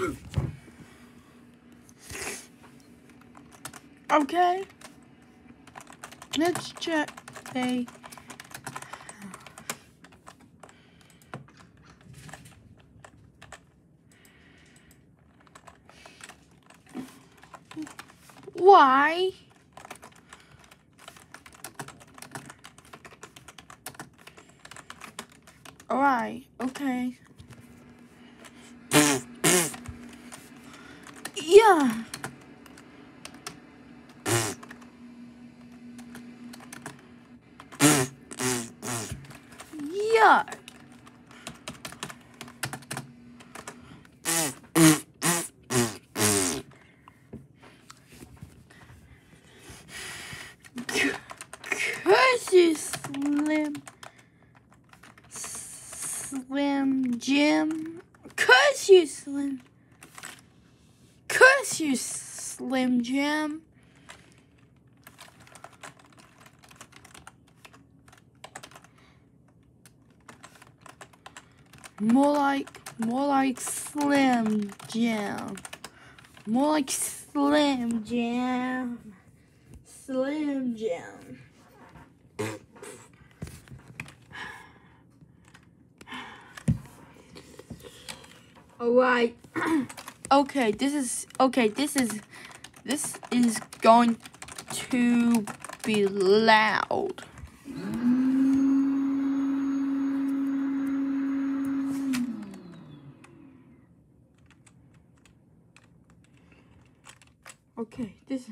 Okay. Let's check a Why? Alright, okay. Yeah. Yeah. Curse you, Slim. Slim Jim. Curse you, Slim. Curse you, Slim Jim. More like, more like Slim Jim. More like Slim Jim. Slim Jim. Alright. okay, this is okay, this is this is going to be loud. Okay, this